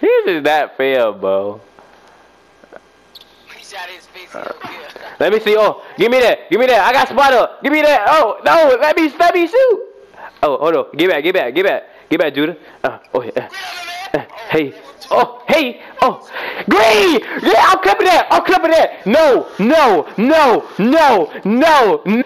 this is not fair, bro. Let me see. Oh, give me that. Give me that. I got spotter. Give me that. Oh no, let me let me shoot. Oh, hold on. Give back. Give back. Give back. Give back, Judah. Uh, oh yeah. Uh, uh, hey. Oh, hey. Oh, green. Yeah, I'm clipping that. I'm clipping that. No, no, no, no, no.